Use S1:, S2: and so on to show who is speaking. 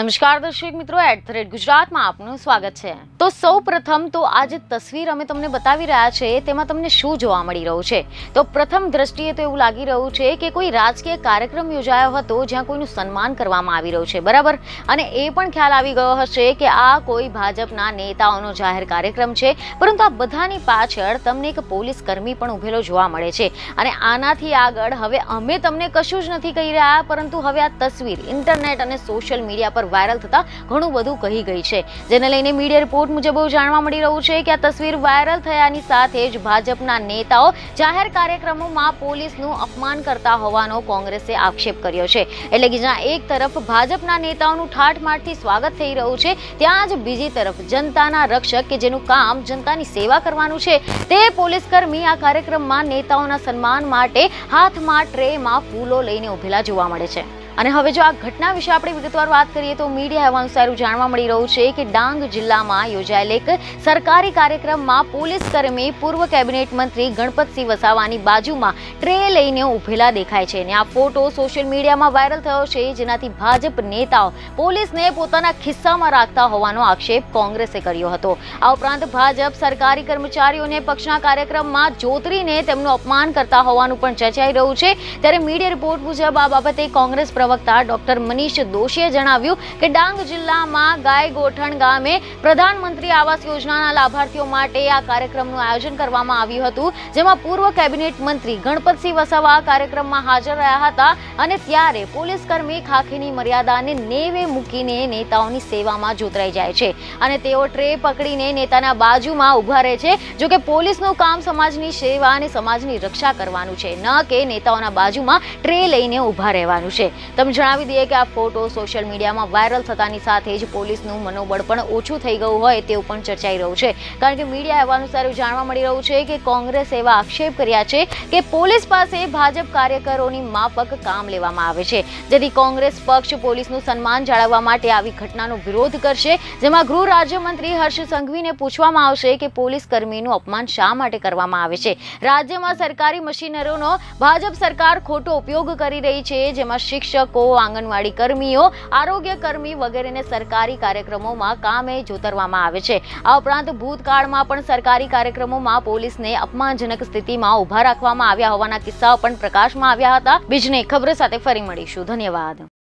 S1: નમસ્કાર દર્શક મિત્રો એટ ધ ગુજરાતમાં આપનું સ્વાગત છે. તો સૌ પ્રથમ તો આ જે તસવીર અમે તમને બતાવી રહ્યા છે, તેમાં તમને શું જોવા મળી રહ્યું છે? તો પ્રથમ દ્રષ્ટિએ તો એવું લાગી રહ્યું છે કે કોઈ રાજકીય કાર્યક્રમ યોજાયો હતો જ્યાં કોઈનું સન્માન કરવામાં આવી રહ્યું છે, બરાબર? અને એ પણ ખ્યાલ આવી ગયો હશે કે આ કોઈ ભાજપના નેતાઓનો જાહેર કાર્યક્રમ છે, પરંતુ આ બધાની પાછળ તમને એક પોલીસ કર્મી પણ ઉભેલો જોવા મળે છે. અને આનાથી આગળ હવે અમે તમને કશું જ નથી કહી રહ્યા, પરંતુ હવે આ તસવીર, ઇન્ટરનેટ અને સોશિયલ મીડિયા પર વાયરલ થતા ઘણું બધું કહી ગઈ છે. જેને લઈને મીડિયા રિપોર્ટ મુજબ જાણવા મળી રહ્યું છે કે આ તસવીર વાયરલ થયાની સાથે જ ભાજપના નેતાઓ જાહેર કાર્યક્રમોમાં પોલીસનું અપમાન કરતા હોવાનો કોંગ્રેસે આક્ષેપ કર્યો છે. એટલે કે જ્યાં એક તરફ ભાજપના નેતાઓનું ઠાઠમાઠથી સ્વાગત થઈ રહ્યું છે, ત્યાં જ બીજી તરફ જનતાના રક્ષક કે જેનું કામ જનતાની સેવા કરવાનું છે, તે પોલીસ કર્મી આ કાર્યક્રમમાં નેતાઓના સન્માન માટે હાથમાં ટ્રેમાં ફૂલો લઈને ઉભેલા જોવા મળે છે. અને હવે જો આ ઘટના વિશે આપણે વિગતવાર વાત કરીએ તો મીડિયા અહેવાલ અનુસાર જાણવા મળી રહ્યું છે કે ડાંગ જિલ્લામાં યોજાયેલ એક સરકારી કાર્યક્રમમાં પોલીસ કર્મી પૂર્વ કેબિનેટ મંત્રી ગણપતસિંહ વસાવાની બાજુમાં ટ્રે લઈને ઉભેલા દેખાય છે અને આ ફોટો સોશિયલ મીડિયામાં વાયરલ થયો છે જેનાથી ભાજપ નેતાઓ પોલીસને પોતાના ખિસ્સામાં રાખતા હોવાનો આક્ષેપ કોંગ્રેસે કર્યો હતો. આ ઉપરાંત ભાજપ સરકારી કર્મચારીઓને પક્ષના કાર્યક્રમમાં જોતરીને તેમનું અપમાન કરતા હોવાનું પણ ચર્ચાઈ રહ્યું છે. ત્યારે મીડિયા રિપોર્ટ મુજબ આ બાબતે કોંગ્રેસ પ્રવક્તા ડોક્ટર મનીષ દોશીએ જણાવ્યું કે ડાંગ જિલ્લામાં ગાય ગોઠણ ગામે પ્રધાનમંત્રી આવાસ યોજનાના લાભાર્થીઓ માટે આ કાર્યક્રમનું આયોજન કરવામાં આવ્યું હતું, જેમાં પૂર્વ કેબિનેટ મંત્રી ગણપતસિંહ વસાવા કાર્યક્રમમાં હાજર રહ્યા હતા અને ત્યારે પોલીસ કર્મી ખાખીની મર્યાદાને નેવે મૂકીને નેતાઓની સેવામાં જોતરાઈ જાય છે અને તેઓ ટ્રે પકડીને નેતાના બાજુમાં ઊભા રહે છે જોકે પોલીસનું કામ સમાજની સેવા અને સમાજની રક્ષા કરવાનું છે, ન કે નેતાઓના બાજુમાં ટ્રે લઈને ઊભા રહેવાનું છે. તમે જણાવી દઈએ કે આ ફોટો સોશિયલ મીડિયામાં વાયરલ થતાની સાથે જ પોલીસનું મનોબળ પણ ઓછું થઈ ગયું હોય તેવું પણ ચર્ચાઈ રહ્યું છે. કારણ કે મીડિયા અહેવાલ જાણવા મળી રહ્યું છે કે કોંગ્રેસ એવા આક્ષેપ કર્યા છે કે પોલીસ પાસે ભાજપ કાર્યકરોની માફક કામ લેવામાં આવે છે. જેથી કોંગ્રેસ પક્ષ પોલીસનું સન્માન જાળવવા માટે આવી ઘટનાનો વિરોધ કરશે. જેમાં ગૃહ રાજ્યમંત્રી હર્ષ સંઘવીને પૂછવામાં આવશે કે પોલીસ કર્મીનું અપમાન શા માટે કરવામાં આવે છે. રાજ્યમાં સરકારી મશીનરીનો ભાજપ સરકાર ખોટો ઉપયોગ કરી રહી છે. જેમાં શિક્ષકો આંગણવાડી કર્મીઓ, આરોગ્ય કર્મી વગેરેને સરકારી કાર્યક્રમોમાં કામે જોતરવામાં આવે છે. આ ઉપરાંત ભૂતકાળમાં પણ સરકારી કાર્યક્રમોમાં પોલીસને અપમાનજનક સ્થિતિમાં ઊભા રાખવામાં આવ્યા હોવાના કિસ્સાઓ પણ પ્રકાશમાં આવ્યા હતા. બીજને ખબર સાથે ફરી મળીશું. ધન્યવાદ.